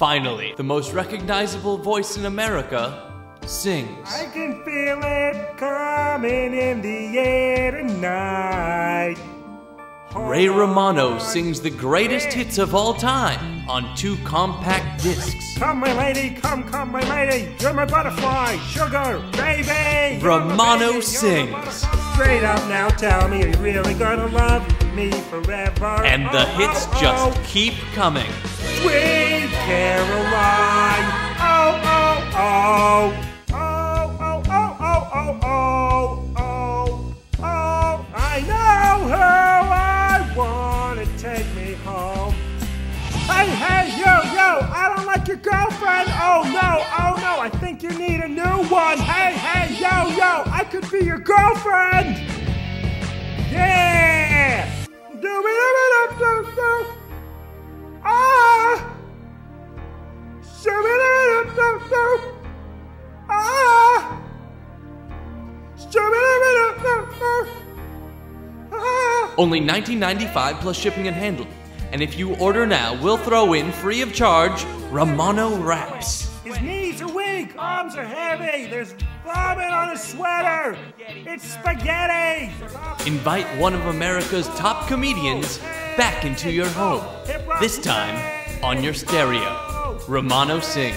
Finally, the most recognizable voice in America sings. I can feel it coming in the air tonight. Ray Romano sings the greatest hits of all time on two compact discs. Come, my lady, come, come, my lady. You're my butterfly, sugar, baby. Romano baby, sings. Straight up now, tell me, are you really gonna love me forever? And the Oh, hits oh, just oh. keep coming. Sweet Caroline. Oh, oh, oh. Oh, oh, oh, oh, oh, oh, oh, oh. I know who I want to take me home. Hey, hey, yo, yo, I don't like your girlfriend. Oh, no, oh, no, I think you need a new one. Hey, hey, yo, yo, I could be your girlfriend. Only $19.95 plus shipping and handling. And if you order now, we'll throw in free of charge Romano Raps. His knees are weak, arms are heavy, there's vomit on his sweater. It's spaghetti. Invite one of America's top comedians back into your home. This time on your stereo. Romano sings.